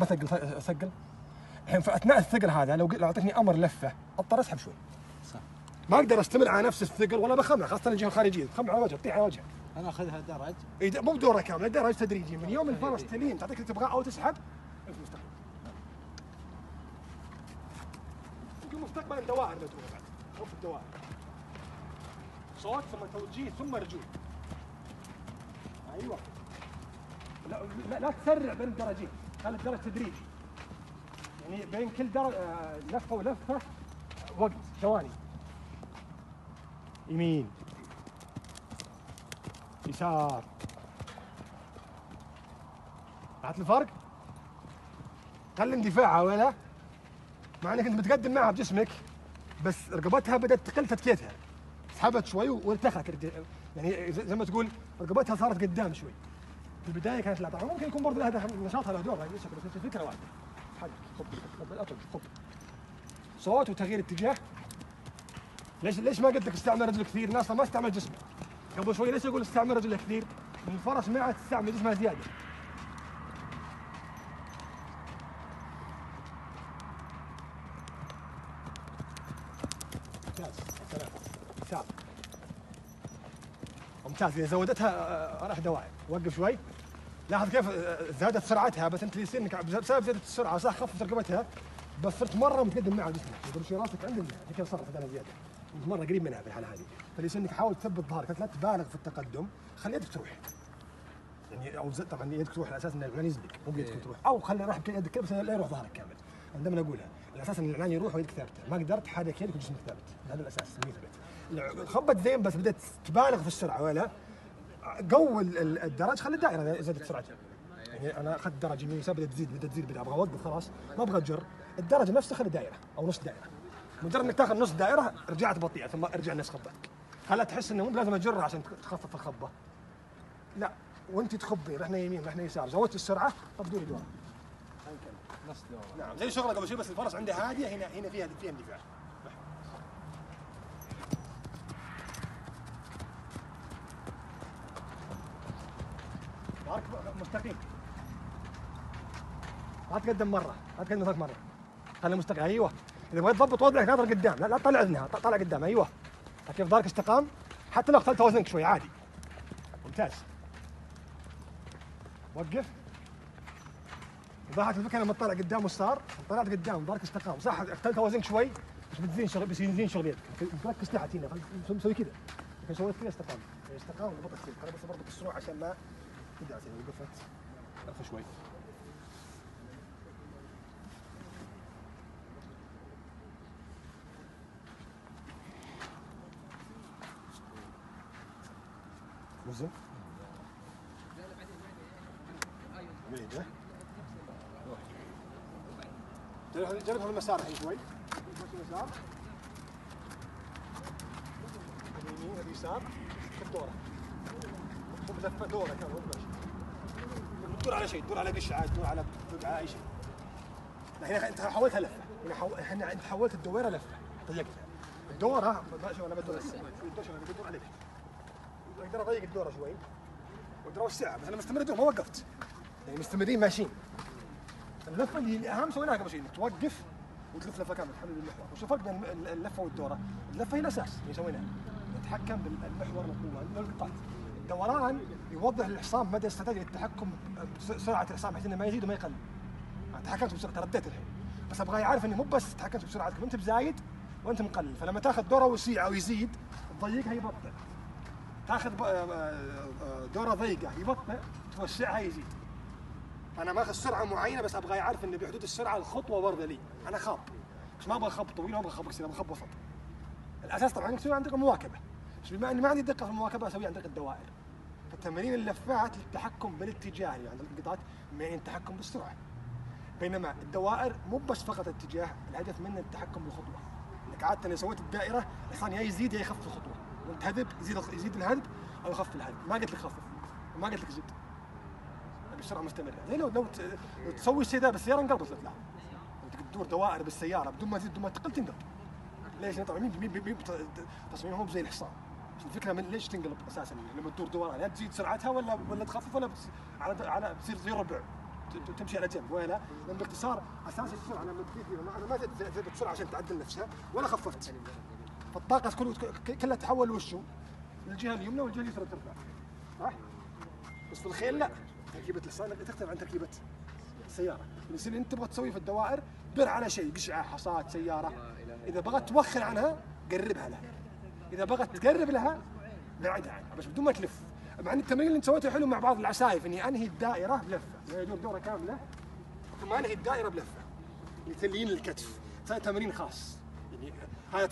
بثقل ثقل. الحين في أثناء الثقل هذا لو لو أعطيتني أمر لفة أضطر أسحب شوي. صح. ما أقدر أستمر على نفس الثقل ولا بخمع خاصة الجهة الخارجية. تخمع على وجهك تطيح على وجهك. أنا أخذها درج د- مو بدورة كاملة درج تدريجي. من يوم الفرس تلين تعطيك اللي تبغاه أو تسحب. أنت مستقبل يمكن مستقبل الدوائر لو تبغى بعد. شوف الدوائر. صوت ثم توجيه ثم رجوع. أيوه. لا, لا, لا تسرع بين الدرجين خلي الدرج تدريجي. يعني بين كل درج آه، لفة ولفة وقت ثواني. يمين. يسار. لاحظت الفرق؟ خلي اندفاعها ولا مع إنك أنت متقدم معها بجسمك بس رقبتها بدأت تقل فتكيتها سحبت شوي وارتخت. يعني زي ما تقول رقبتها صارت قدام شوي. في البداية كانت لا طبعا ممكن يكون برضه لها نشاطها له دور ليش بس الفكرة واحدة. حرك خب خب اطلق خب. صوت وتغيير اتجاه. ليش ليش ما قلت لك استعمل رجل كثير؟ الناس ما استعمل جسمه. قبل شوي ليش أقول استعمل رجل كثير؟ الفرس ما عاد تستعمل جسمها زيادة. ممتاز. إذا زودتها آه، راح دوائر. وقف شوي. لاحظ كيف آه، زادت سرعتها بس أنت اللي يصير انك بسبب زيادة السرعة صح خفت رقبتها بس صرت مرة متقدم معها جسمك قبل شوي راسك عند الماء كيف صارت أنا زيادة. انت مرة قريب منها في الحالة هذه. فاللي يصير إنك حاول تثبت ظهرك. لا تبالغ في التقدم. خلي يدك تروح. يعني أو طبعا يدك تروح على أساس إن العنان يسبق. مو بيدك تروح. أو خلي راح يدك كذا بس لا يروح ظهرك كامل. أنا دائما أقولها. الاساس إن العنان يروح ويدك ثابتة. ما قدرت حرك يدك وجسمك ثابت. هذا الأساس. اللي يثبت خبت زين بس بدأت تبالغ في السرعة ولا؟ قوي ال- ال- الدرج خلي الدائره زادت سرعتها. يعني أنا أخذت درج يمين يسار بدأت تزيد بدأت تزيد بدأ أبغى أوقف خلاص. ما أبغى اجر الدرجه نفسها خلي دائرة أو نص دائرة. مجرد إنك تاخذ نص دائرة رجعت بطيئة ثم ارجع نفس خطك خلها تحس إنه مو لازم أجرها عشان تخفف الخبه لا. وأنت تخبي رحنا يمين رحنا يسار. زودت السرعة طب دوري دورة نص دورة. نعم. زي شغله قبل شوي بس الفرس عنده هادية هنا هنا فيها فيها اندفاع. ظهرك مستقيم. لا تقدم مرة لا تقدم ثلاث مرة. خلي مستقيم. أيوه. إذا بغيت تضبط وضعك ناظر قدام. لا لا تطلع إذنها طلع قدام. أيوه. كيف ظهرك استقام؟ حتى لو اختلت وزنك شوي عادي. ممتاز. وقف. ضاعت الفكرة لما تطلع قدام وصار طلعت قدام ظهرك استقام. صح اختلت وزنك شوي بس بتزين شغل بس يزين شغل يدك. تركز تحت هنا مسوي كذا. لكن سويت كذا استقام. استقام وضبط كذا بس برضه السرعه عشان ما تدعس يعني وقفت. وقف شوي. وزن؟ جرب جرب المسار الحين شوي. ماشي مسار اليمين اليسار خذ دوره خذ لفه ماشي تدور على شيء تدور على قش عاد تدور على بقعه اي شيء هنا انت حولتها لفه هنا حو... هنا انت حولت الدويره لفه ضيقتها الدوره شوف أنا بدور شوف أنا بدور عليك أقدر اضيق الدوره شوي واقدر اوسعها بس أنا مستمر ادور ما وقفت يعني مستمرين ماشيين اللفه اللي اهم سويناها قبل شوي توقف وتلف لفه كامله تحلل المحور وشوف الفرق بين اللفه والدوره اللفه هي الاساس اللي سويناها نتحكم بالمحور القوه القطاع الدوران يوضح للحصان مدى استعداد التحكم بسرعة الحصان بحيث إنه ما يزيد وما يقل. أنا تحكمت بسرعة رديت الحين. بس أبغى يعرف اني مو بس تحكمت بسرعتك وانت بزايد وأنت مقلل. فلما تأخذ دورة وسيعه ويزيد تضيقها يبطئ. تأخذ آه، آه، دورة ضيقة يبطئ توسعها يزيد. أنا ماخذ سرعة معينة بس أبغى يعرف إنه بحدود السرعة الخطوة وردة لي. أنا خاب. بس ما أبغى خب طويل ما أبغى خب قصير أبغى خب وسط. الأساس طبعا إنك تسوي عن طريق المواكبه بس بما إني ما عندي دقة في المواكبة أسويها عن طريق الدوائر. فتمارين اللفات للتحكم بالاتجاه يعني عند القطاعات من التحكم بالسرعة. بينما الدوائر مو بس فقط اتجاه الهدف منه التحكم بالخطوة. إنك عادة إذا سويت الدائرة الحصان يا يزيد يا يخفف الخطوة. وأنت هدب يزيد يزيد الهدب أو يخفف الهدب ما قلت لك خفف وما قلت لك زد بسرعة مستمرة. زي لو لو, لو تسوي الشيء ذا بالسيارة انقلبت تطلع انت تدور دوائر بالسيارة بدون ما تزيد بدون ما تقل تنقلب ليش؟ طبعا تصميمهم زي الحصان. الفكرة من ليش تنقلب أساسا؟ لما تدور دوران يا تزيد سرعتها ولا ولا تخفف ولا بس على على بتصير زي الربع ت- تمشي على جنب ولا لأن باختصار أساس السرعه فيها أنا ما زدت بسرعة عشان تعدل نفسها ولا خففت. فالطاقة كلها تحول وشو للجهة اليمنى والجهة اليسرى ترفع. صح؟ بس في الخيل لا. تركيبة الحصان تختلف عن تركيبة السيارة. يصير اللي أنت تبغى تسويه في الدوائر بر على شيء قشعة حصاد سيارة. إذا بغت توخر عنها قربها لها. إذا بغت تقرب لها بعدها. بس بدون ما تلف. مع إن التمرين اللي سويته حلو مع بعض العسايف إني أنهي الدائرة بلفة. يعني يدور دورة كاملة. ثم أنهي الدائرة بلفة. لتليين الكتف. هذا تمرين خاص. يعني هذا